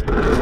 you